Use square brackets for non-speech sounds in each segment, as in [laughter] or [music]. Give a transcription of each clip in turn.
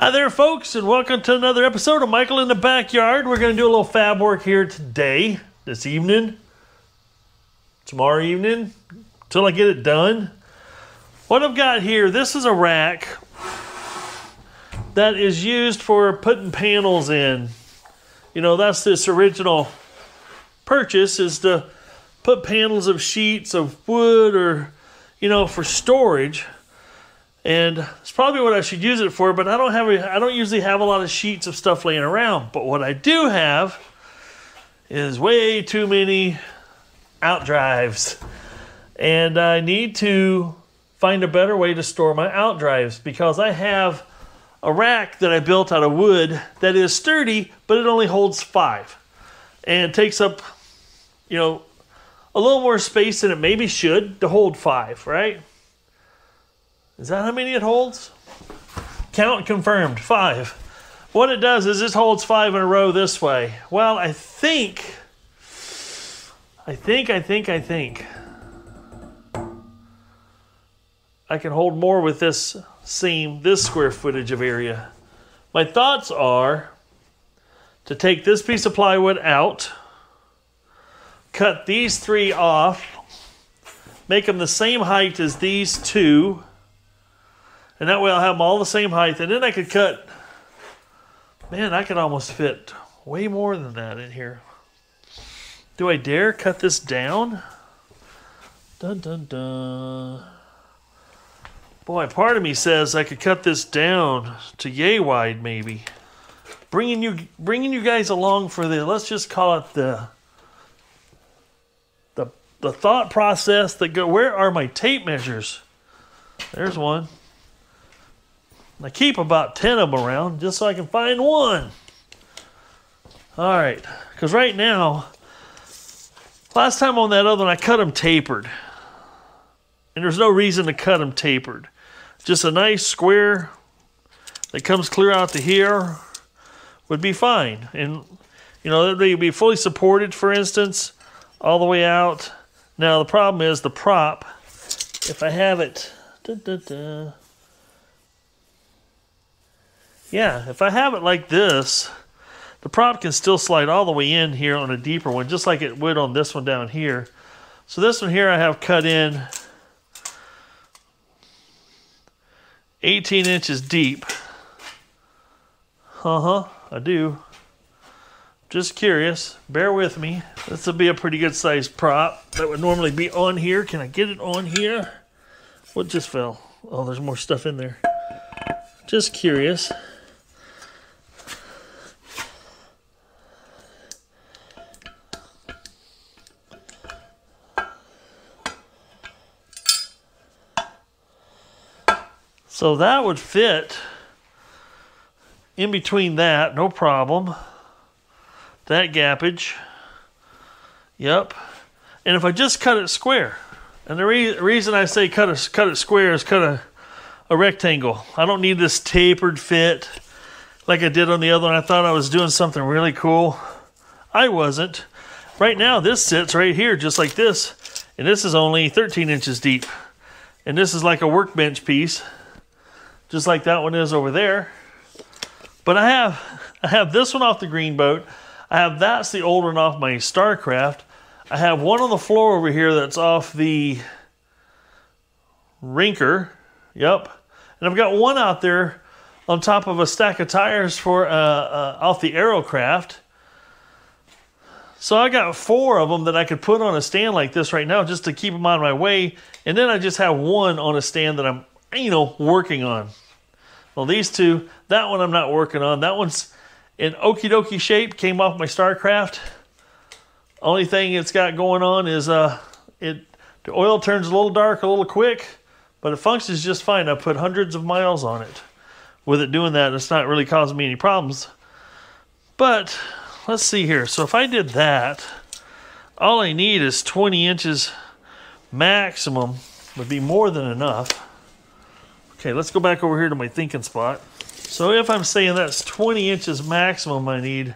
Hi there, folks, and welcome to another episode of Michael in the Backyard. We're going to do a little fab work here today, this evening, tomorrow evening, till I get it done. What I've got here, this is a rack that is used for putting panels in. You know, that's this original purchase is to put panels of sheets of wood or, you know, for storage and it's probably what I should use it for. But I don't have a, I don't usually have a lot of sheets of stuff laying around. But what I do have is way too many out drives, and I need to find a better way to store my out drives because I have a rack that I built out of wood that is sturdy, but it only holds five, and takes up, you know, a little more space than it maybe should to hold five, right? Is that how many it holds? Count confirmed, five. What it does is it holds five in a row this way. Well, I think, I think, I think, I think I can hold more with this seam, this square footage of area. My thoughts are to take this piece of plywood out, cut these three off, make them the same height as these two, and that way I'll have them all the same height. And then I could cut, man, I could almost fit way more than that in here. Do I dare cut this down? Dun dun dun. Boy, part of me says I could cut this down to yay wide, maybe. Bringing you, bringing you guys along for the, let's just call it the, the, the thought process that go. Where are my tape measures? There's one. I keep about 10 of them around just so I can find one. All right, because right now, last time on that other one, I cut them tapered. And there's no reason to cut them tapered. Just a nice square that comes clear out to here would be fine. And, you know, they'd be fully supported, for instance, all the way out. Now, the problem is the prop, if I have it, da, da, da, yeah, if I have it like this, the prop can still slide all the way in here on a deeper one, just like it would on this one down here. So this one here I have cut in 18 inches deep. Uh-huh, I do. Just curious. Bear with me. This will be a pretty good sized prop that would normally be on here. Can I get it on here? What just fell? Oh, there's more stuff in there. Just curious. So that would fit in between that, no problem. That gappage. Yep. And if I just cut it square, and the re reason I say cut, a, cut it square is cut a, a rectangle. I don't need this tapered fit like I did on the other one. I thought I was doing something really cool. I wasn't. Right now, this sits right here just like this. And this is only 13 inches deep. And this is like a workbench piece just like that one is over there. But I have I have this one off the green boat. I have that's the old one off my Starcraft. I have one on the floor over here that's off the Rinker. Yep. And I've got one out there on top of a stack of tires for uh, uh, off the Aerocraft. So I got four of them that I could put on a stand like this right now just to keep them out of my way. And then I just have one on a stand that I'm you know, working on. Well, these two, that one I'm not working on. That one's in okie dokie shape, came off my StarCraft. Only thing it's got going on is uh, it the oil turns a little dark, a little quick, but it functions just fine. I put hundreds of miles on it with it doing that. It's not really causing me any problems. But let's see here. So if I did that, all I need is 20 inches maximum would be more than enough. Okay, let's go back over here to my thinking spot. So if I'm saying that's 20 inches maximum I need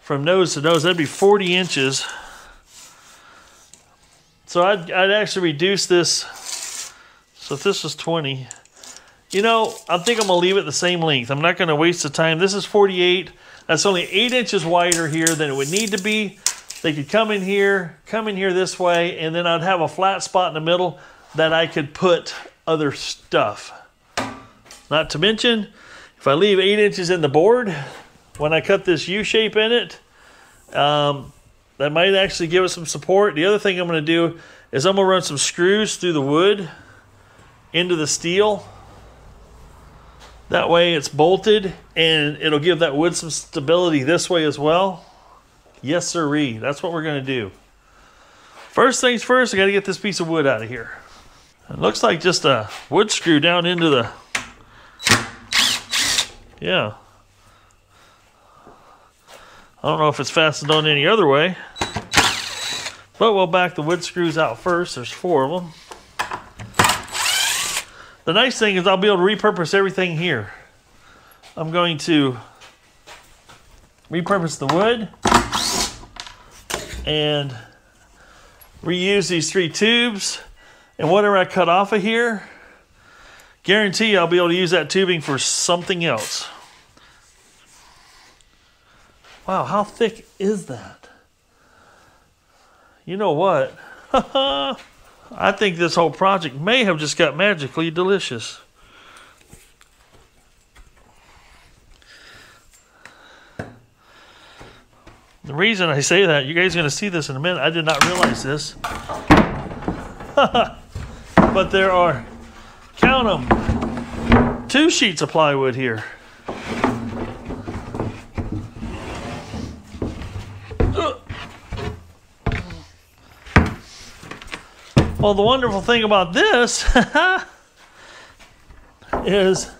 from nose to nose, that'd be 40 inches. So I'd, I'd actually reduce this. So if this was 20, you know, I think I'm gonna leave it the same length. I'm not gonna waste the time. This is 48. That's only eight inches wider here than it would need to be. They could come in here, come in here this way, and then I'd have a flat spot in the middle that I could put other stuff. Not to mention, if I leave eight inches in the board, when I cut this U shape in it, um, that might actually give us some support. The other thing I'm going to do is I'm going to run some screws through the wood into the steel. That way it's bolted and it'll give that wood some stability this way as well. Yes, sirree. That's what we're going to do. First things first, I got to get this piece of wood out of here. It looks like just a wood screw down into the... Yeah. I don't know if it's fastened on any other way. But we'll back the wood screws out first. There's four of them. The nice thing is I'll be able to repurpose everything here. I'm going to repurpose the wood and reuse these three tubes and whatever I cut off of here, guarantee I'll be able to use that tubing for something else. Wow, how thick is that? You know what? [laughs] I think this whole project may have just got magically delicious. The reason I say that, you guys are going to see this in a minute. I did not realize this. [laughs] but there are, count them, two sheets of plywood here. Well, the wonderful thing about this [laughs] is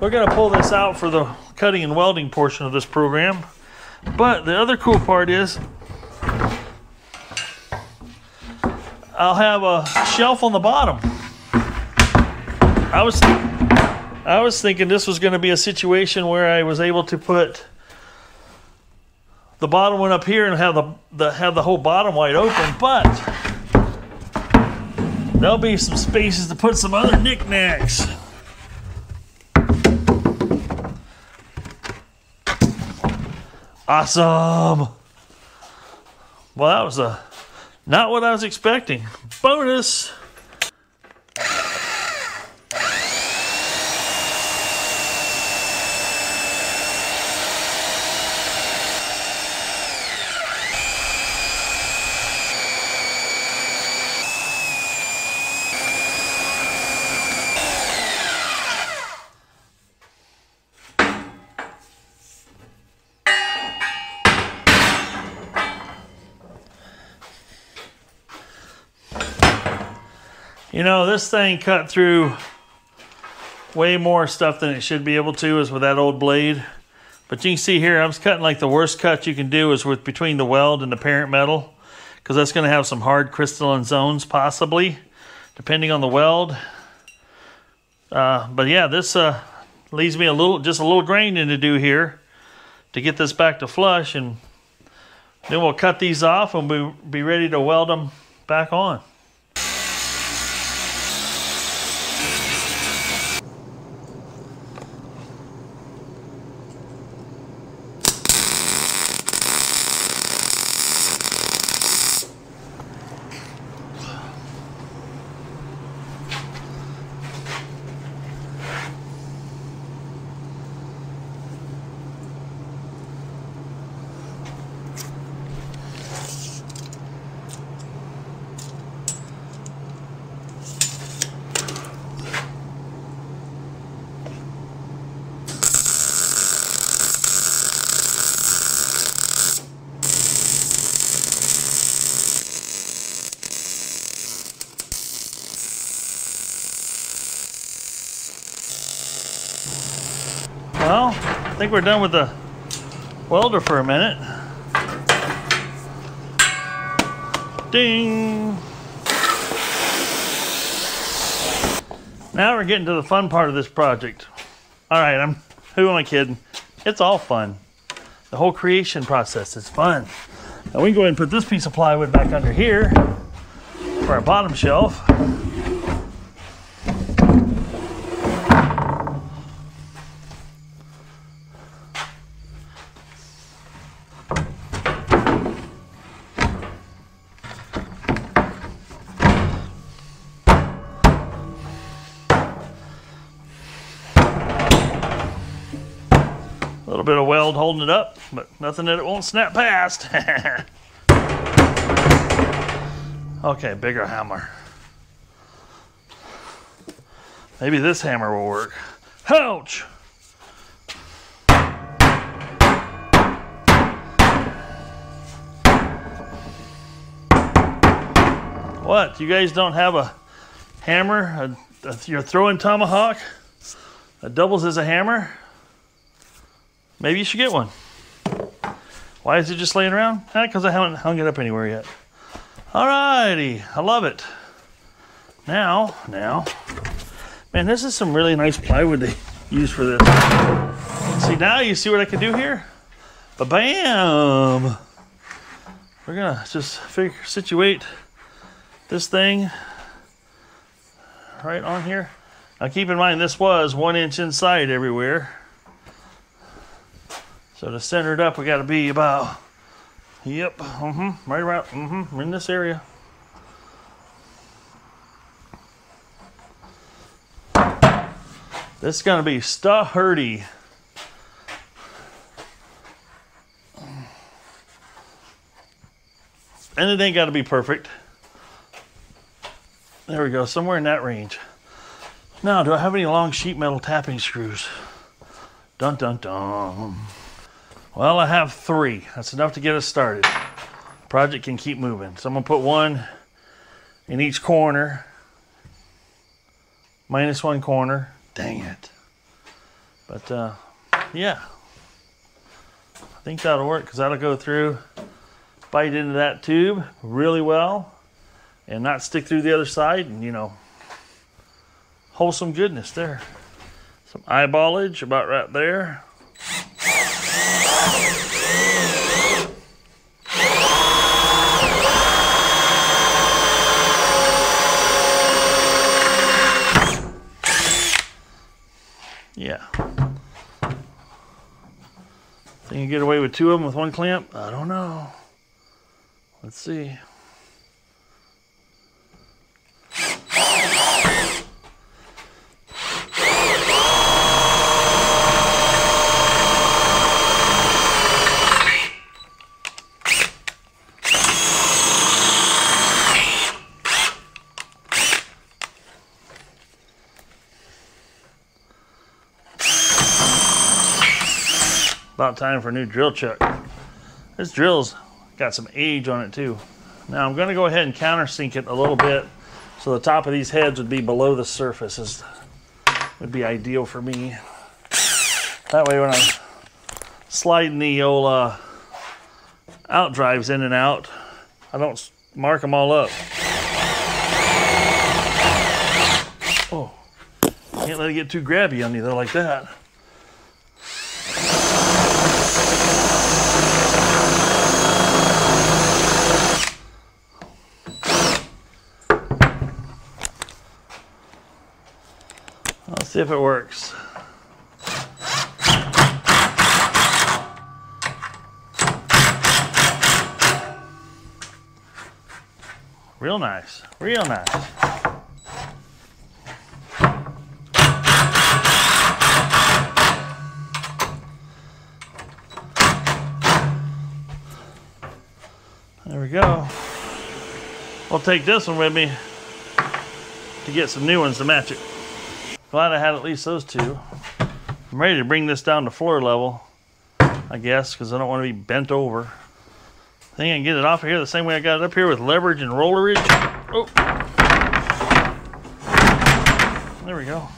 we're going to pull this out for the cutting and welding portion of this program. But the other cool part is I'll have a shelf on the bottom. I was I was thinking this was going to be a situation where I was able to put the bottom one up here and have the, the have the whole bottom wide open, but There'll be some spaces to put some other knickknacks. Awesome. Well, that was a not what I was expecting. Bonus. You know, this thing cut through way more stuff than it should be able to is with that old blade. But you can see here, I'm cutting like the worst cut you can do is with between the weld and the parent metal. Because that's going to have some hard crystalline zones possibly, depending on the weld. Uh, but yeah, this uh, leaves me a little, just a little grinding to do here to get this back to flush. And then we'll cut these off and we'll be ready to weld them back on. Well, I think we're done with the welder for a minute. Ding! Now we're getting to the fun part of this project. All right, I'm [laughs] who am I kidding? It's all fun. The whole creation process is fun. Now we can go ahead and put this piece of plywood back under here for our bottom shelf. It up, but nothing that it won't snap past. [laughs] okay, bigger hammer. Maybe this hammer will work. Ouch! What? You guys don't have a hammer? A, a, your throwing tomahawk that doubles as a hammer? Maybe you should get one. Why is it just laying around? Eh, because I haven't hung it up anywhere yet. Alrighty, I love it. Now, now, man, this is some really nice plywood they use for this. See, now you see what I can do here? Ba bam! We're gonna just figure, situate this thing right on here. Now keep in mind this was one inch inside everywhere. So to center it up, we got to be about, yep, mm-hmm, right around, mm-hmm, in this area. This is going to be sturdy. And it ain't got to be perfect. There we go, somewhere in that range. Now, do I have any long sheet metal tapping screws? Dun dun dun. Well, I have three. That's enough to get us started. Project can keep moving. So I'm gonna put one in each corner. Minus one corner. Dang it. But uh, yeah, I think that'll work because that'll go through, bite into that tube really well and not stick through the other side and you know wholesome goodness there some eyeballage about right there yeah. Think you get away with two of them with one clamp? I don't know. Let's see About time for a new drill chuck. This drill's got some age on it too. Now I'm gonna go ahead and countersink it a little bit so the top of these heads would be below the surface is, would be ideal for me. That way when I'm sliding the old uh, out drives in and out, I don't mark them all up. Oh, can't let it get too grabby on you though like that. See if it works. Real nice, real nice. There we go. I'll take this one with me to get some new ones to match it. Glad I had at least those two. I'm ready to bring this down to floor level, I guess, because I don't want to be bent over. I think I can get it off of here the same way I got it up here with leverage and rollerage. Oh. There we go.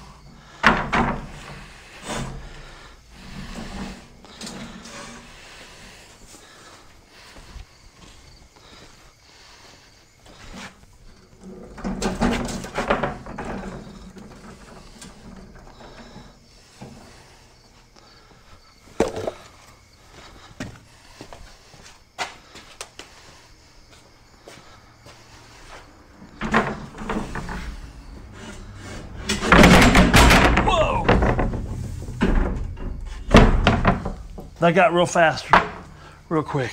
That got real fast, real quick.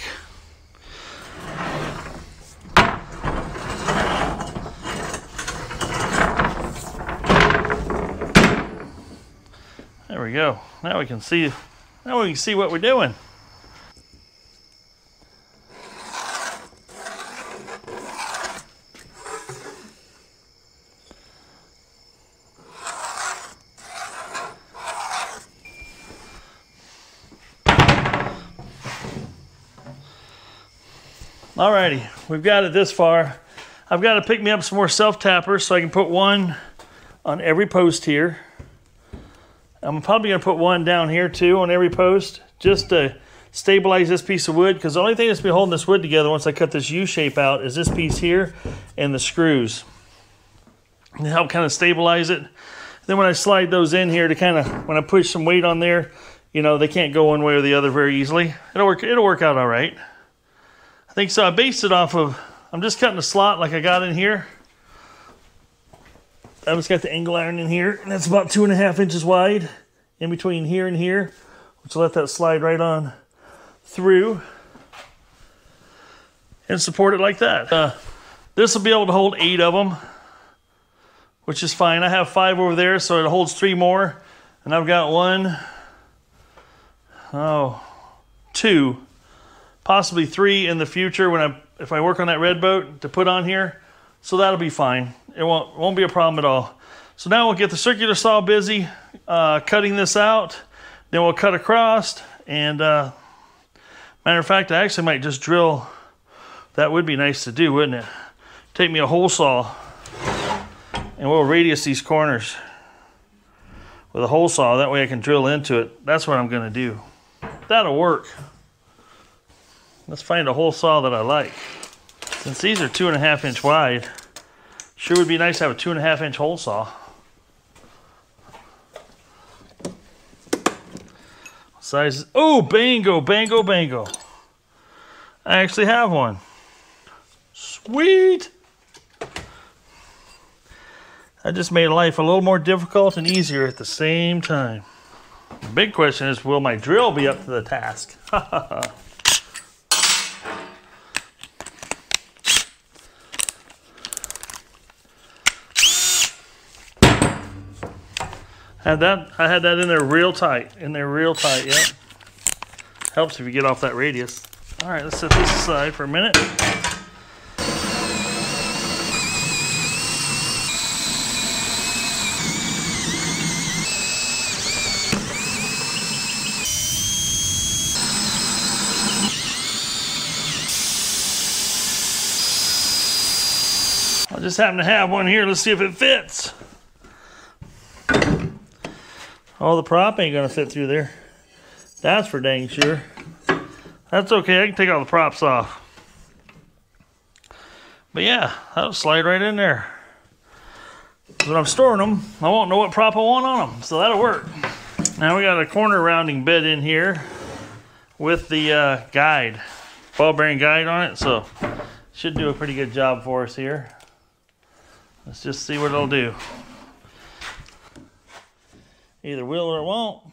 There we go. Now we can see Now we can see what we're doing. Alrighty, we've got it this far. I've got to pick me up some more self-tappers so I can put one on every post here. I'm probably going to put one down here too on every post just to stabilize this piece of wood because the only thing that's been holding this wood together once I cut this U-shape out is this piece here and the screws. And help kind of stabilize it. Then when I slide those in here to kind of, when I push some weight on there, you know, they can't go one way or the other very easily. It'll work, it'll work out all right. I think so. I based it off of, I'm just cutting a slot like I got in here. I just got the angle iron in here, and that's about two and a half inches wide in between here and here, which will let that slide right on through and support it like that. Uh, this will be able to hold eight of them, which is fine. I have five over there, so it holds three more, and I've got one, oh, two possibly three in the future when I if I work on that red boat to put on here. So that'll be fine. It won't won't be a problem at all. So now we'll get the circular saw busy uh, cutting this out. Then we'll cut across. And uh, matter of fact, I actually might just drill. That would be nice to do, wouldn't it? Take me a hole saw and we'll radius these corners with a hole saw. That way I can drill into it. That's what I'm going to do. That'll work. Let's find a hole saw that I like. Since these are two and a half inch wide, sure would be nice to have a two and a half inch hole saw. Size, oh, bango, bango, bango. I actually have one. Sweet. I just made life a little more difficult and easier at the same time. The big question is, will my drill be up to the task? [laughs] Had that, I had that in there real tight, in there real tight, yeah. Helps if you get off that radius. All right, let's set this aside for a minute. I just happen to have one here. Let's see if it fits. Oh, the prop ain't gonna fit through there. That's for dang sure. That's okay, I can take all the props off. But yeah, that'll slide right in there. When I'm storing them, I won't know what prop I want on them, so that'll work. Now we got a corner rounding bit in here with the uh, guide, ball bearing guide on it, so should do a pretty good job for us here. Let's just see what it'll do. Either will or won't.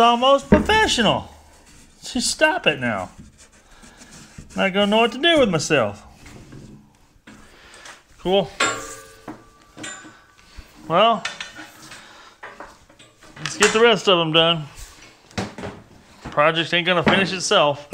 That's almost professional. Just stop it now. I'm not gonna know what to do with myself. Cool. Well, let's get the rest of them done. Project ain't gonna finish itself.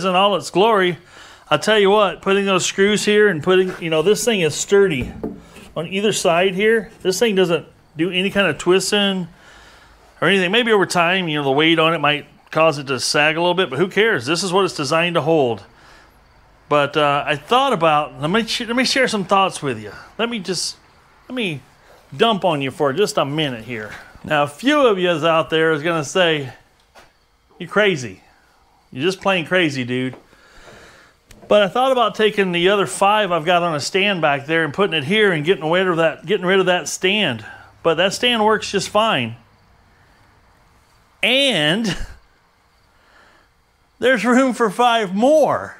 Is in all its glory. I tell you what, putting those screws here and putting, you know, this thing is sturdy on either side here. This thing doesn't do any kind of twisting or anything. Maybe over time, you know, the weight on it might cause it to sag a little bit, but who cares? This is what it's designed to hold. But uh, I thought about let me let me share some thoughts with you. Let me just let me dump on you for just a minute here. Now, a few of you out there is gonna say, "You're crazy. You're just plain crazy, dude." But I thought about taking the other five I've got on a stand back there and putting it here and getting rid of that getting rid of that stand. But that stand works just fine. And [laughs] there's room for five more.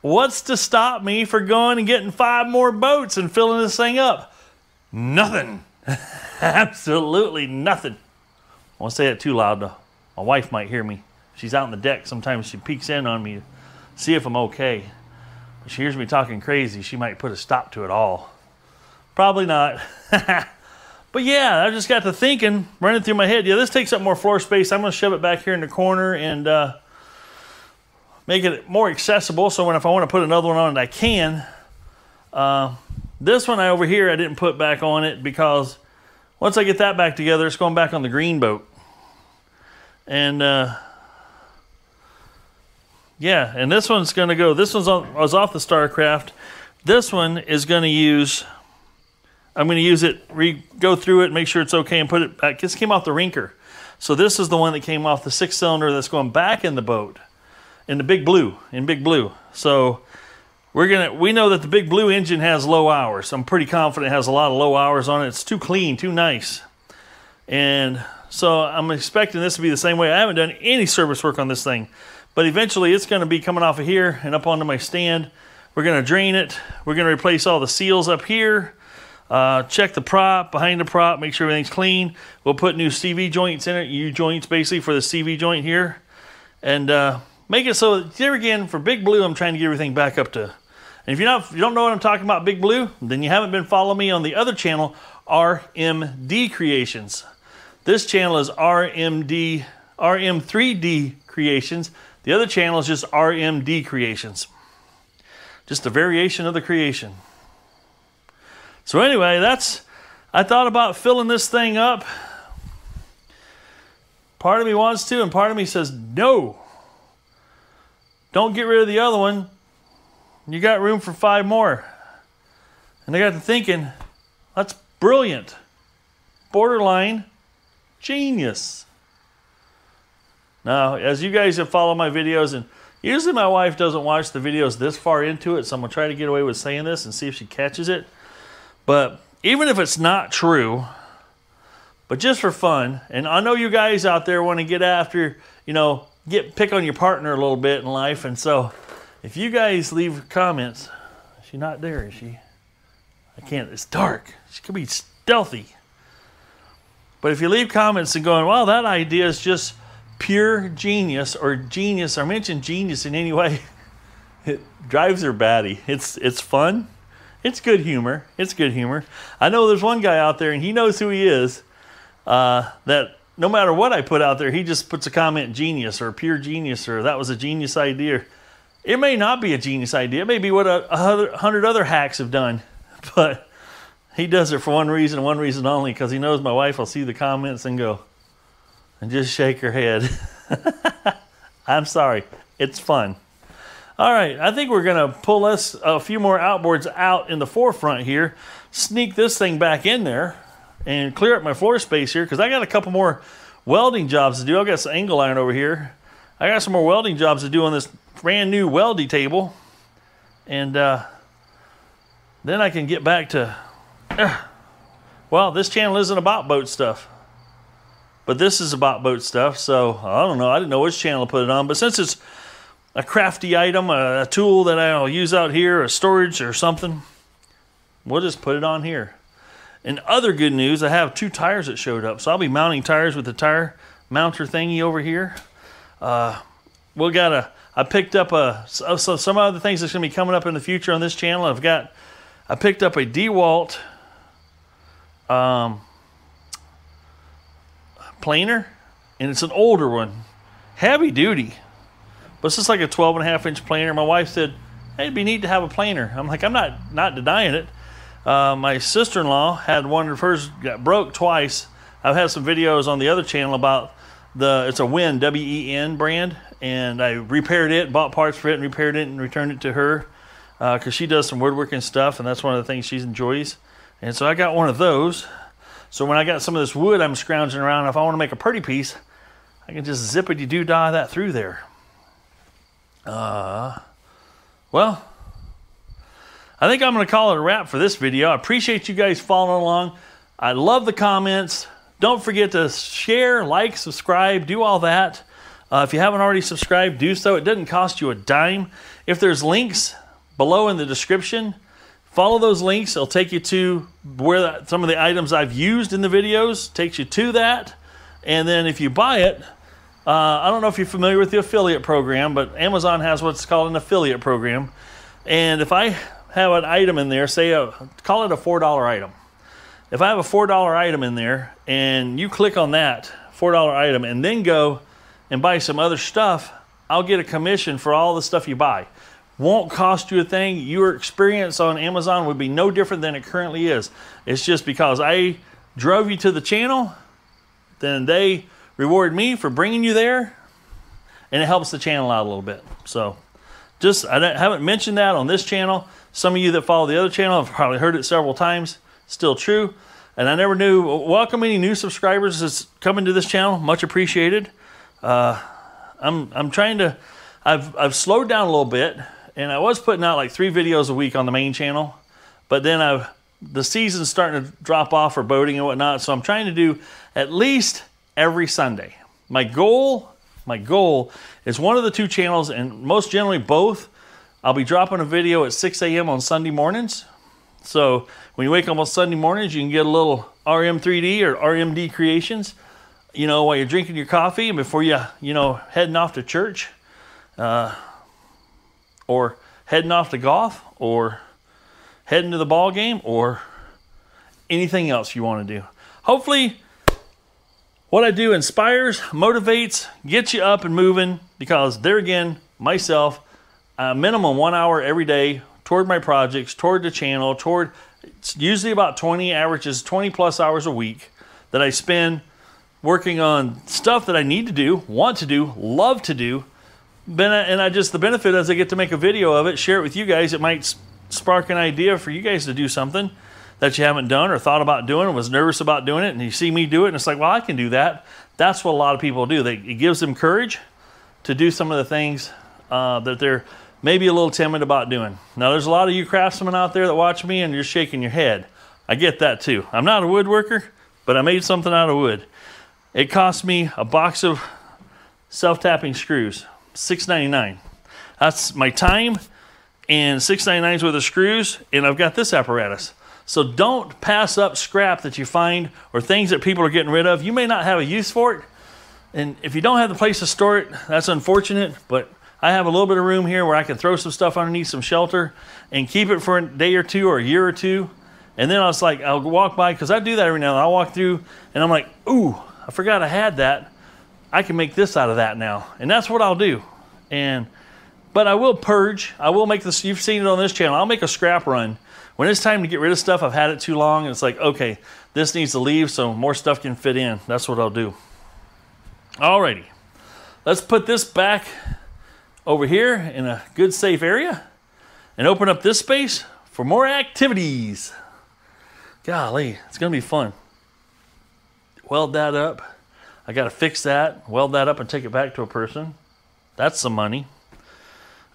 What's to stop me for going and getting five more boats and filling this thing up? Nothing. [laughs] Absolutely nothing. I won't say it too loud though. My wife might hear me. She's out on the deck. Sometimes she peeks in on me to see if I'm okay. If she hears me talking crazy, she might put a stop to it all. Probably not. [laughs] but yeah, I just got to thinking, running through my head. Yeah, this takes up more floor space. I'm going to shove it back here in the corner and uh, make it more accessible. So when if I want to put another one on it, I can. Uh, this one I over here I didn't put back on it because once I get that back together, it's going back on the green boat. And uh, yeah, and this one's going to go. This one's on, was off the Starcraft. This one is going to use I'm going to use it, re, go through it, make sure it's okay, and put it back. This came off the Rinker. So this is the one that came off the six cylinder that's going back in the boat, in the Big Blue, in Big Blue. So we're gonna, we know that the Big Blue engine has low hours. I'm pretty confident it has a lot of low hours on it. It's too clean, too nice. And so I'm expecting this to be the same way. I haven't done any service work on this thing, but eventually it's going to be coming off of here and up onto my stand. We're going to drain it. We're going to replace all the seals up here. Uh, check the prop, behind the prop, make sure everything's clean. We'll put new CV joints in it, U joints basically for the CV joint here. And uh, make it so, here again, for Big Blue, I'm trying to get everything back up to. And if, you're not, if you don't know what I'm talking about, Big Blue, then you haven't been following me on the other channel, RMD Creations. This channel is RMD, RM3D Creations. The other channel is just RMD Creations. Just a variation of the creation. So anyway, that's I thought about filling this thing up. Part of me wants to, and part of me says no. Don't get rid of the other one. You got room for five more. And I got to thinking, that's brilliant. Borderline genius. Now, as you guys have followed my videos, and usually my wife doesn't watch the videos this far into it, so I'm going to try to get away with saying this and see if she catches it. But even if it's not true, but just for fun, and I know you guys out there want to get after, you know, get pick on your partner a little bit in life, and so if you guys leave comments, she's not there, is she? I can't. It's dark. She could be stealthy. But if you leave comments and going, well, that idea is just pure genius or genius or mention genius in any way, [laughs] it drives her batty. It's it's fun it's good humor. It's good humor. I know there's one guy out there, and he knows who he is. Uh, that no matter what I put out there, he just puts a comment genius or pure genius or that was a genius idea. It may not be a genius idea. It may be what a, a hundred other hacks have done, [laughs] but he does it for one reason, one reason only, because he knows my wife will see the comments and go and just shake her head. [laughs] I'm sorry. It's fun. All right, I think we're going to pull us a few more outboards out in the forefront here, sneak this thing back in there, and clear up my floor space here because I got a couple more welding jobs to do. I've got some angle iron over here. I got some more welding jobs to do on this brand new weldy table. And uh, then I can get back to, [clears throat] well, this channel isn't about boat stuff. But this is about boat stuff, so I don't know. I didn't know which channel to put it on. But since it's a crafty item, a, a tool that I'll use out here, a storage or something, we'll just put it on here. And other good news, I have two tires that showed up. So I'll be mounting tires with the tire mounter thingy over here. Uh, we got a, I picked up a, so some other things that's going to be coming up in the future on this channel. I've got, I picked up a DeWalt um, planer, and it's an older one. heavy duty. But it's just like a 12 and a half inch planer. My wife said, hey, it'd be neat to have a planer. I'm like, I'm not, not denying it. Uh, my sister in law had one of hers got broke twice. I've had some videos on the other channel about the, it's a Wen, W E N brand. And I repaired it, bought parts for it, and repaired it and returned it to her because uh, she does some woodworking stuff, and that's one of the things she enjoys. And so I got one of those. So when I got some of this wood I'm scrounging around, if I want to make a pretty piece, I can just zippity doo dah that through there. Uh, well, I think I'm going to call it a wrap for this video. I appreciate you guys following along. I love the comments. Don't forget to share, like, subscribe, do all that. Uh, if you haven't already subscribed, do so. It doesn't cost you a dime. If there's links below in the description, follow those links. It'll take you to where the, some of the items I've used in the videos takes you to that. And then if you buy it, uh, I don't know if you're familiar with the affiliate program, but Amazon has what's called an affiliate program. And if I have an item in there, say a, call it a $4 item. If I have a $4 item in there and you click on that $4 item and then go and buy some other stuff, I'll get a commission for all the stuff you buy. Won't cost you a thing. Your experience on Amazon would be no different than it currently is. It's just because I drove you to the channel, then they reward me for bringing you there, and it helps the channel out a little bit. So, just I haven't mentioned that on this channel. Some of you that follow the other channel have probably heard it several times. Still true. And I never knew. Welcome any new subscribers that's coming to this channel. Much appreciated. Uh, I'm I'm trying to. I've I've slowed down a little bit, and I was putting out like three videos a week on the main channel, but then I've the season's starting to drop off for boating and whatnot. So I'm trying to do at least every Sunday. My goal, my goal is one of the two channels, and most generally both. I'll be dropping a video at 6 a.m. on Sunday mornings. So when you wake up on Sunday mornings, you can get a little RM3D or RMD creations, you know, while you're drinking your coffee and before you, you know, heading off to church, uh, or heading off to golf, or heading to the ball game, or anything else you want to do. Hopefully, what I do inspires, motivates, gets you up and moving because there again, myself, a minimum one hour every day toward my projects, toward the channel, toward it's usually about 20 averages 20 plus hours a week that I spend working on stuff that I need to do, want to do, love to do. And I just the benefit as I get to make a video of it, share it with you guys, it might spark an idea for you guys to do something that you haven't done or thought about doing or was nervous about doing it and you see me do it and it's like well i can do that. That's what a lot of people do. They, it gives them courage to do some of the things uh, that they're maybe a little timid about doing. Now there's a lot of you craftsmen out there that watch me and you're shaking your head. I get that too. I'm not a woodworker but i made something out of wood. It cost me a box of self-tapping screws 6.99 that's my time and 6.99 worth of screws and i've got this apparatus so don't pass up scrap that you find or things that people are getting rid of. You may not have a use for it. And if you don't have the place to store it, that's unfortunate. But I have a little bit of room here where I can throw some stuff underneath some shelter and keep it for a day or two or a year or two. And then I was like, I'll walk by because I do that every now and then. I'll walk through and I'm like, ooh, I forgot I had that. I can make this out of that now. And that's what I'll do. And but I will purge. I will make this. You've seen it on this channel. I'll make a scrap run when it's time to get rid of stuff, I've had it too long, and it's like, okay, this needs to leave so more stuff can fit in. That's what I'll do. Alrighty, let's put this back over here in a good safe area and open up this space for more activities. Golly, it's gonna be fun. Weld that up. I gotta fix that, weld that up and take it back to a person. That's some money.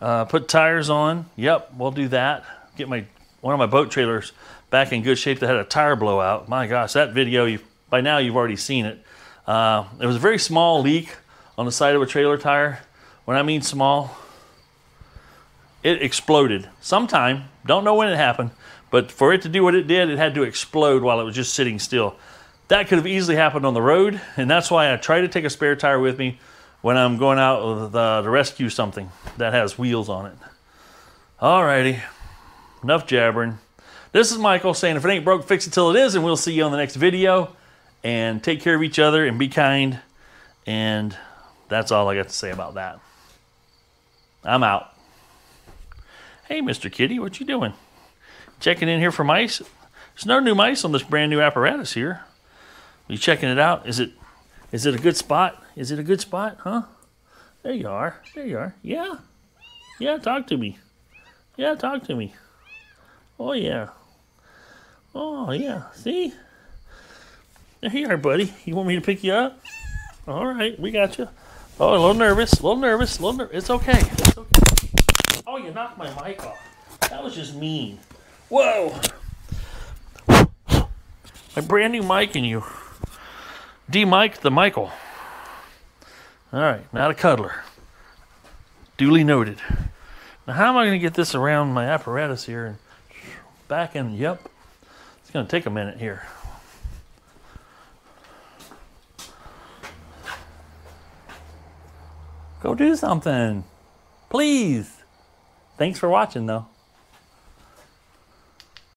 Uh, put tires on. Yep, we'll do that. Get my one of my boat trailers back in good shape that had a tire blowout. My gosh, that video, you by now you've already seen it. Uh, it was a very small leak on the side of a trailer tire. When I mean small, it exploded sometime. Don't know when it happened, but for it to do what it did, it had to explode while it was just sitting still. That could have easily happened on the road, and that's why I try to take a spare tire with me when I'm going out to rescue something that has wheels on it. Alrighty enough jabbering. This is Michael saying if it ain't broke, fix it till it is, and we'll see you on the next video. And take care of each other and be kind. And That's all I got to say about that. I'm out. Hey, Mr. Kitty, what you doing? Checking in here for mice? There's no new mice on this brand new apparatus here. You checking it out? Is it is it a good spot? Is it a good spot? Huh? There you are. There you are. Yeah. Yeah, talk to me. Yeah, talk to me. Oh yeah. Oh yeah. See? There you are, buddy. You want me to pick you up? All right, we got you. Oh, a little nervous, a little nervous, a little nervous. It's okay. It's okay. Oh, you knocked my mic off. That was just mean. Whoa. My brand new mic and you. D Mike the Michael. All right, not a cuddler. Duly noted. Now, how am I going to get this around my apparatus here and back in? Yep. It's going to take a minute here. Go do something. Please. Thanks for watching, though.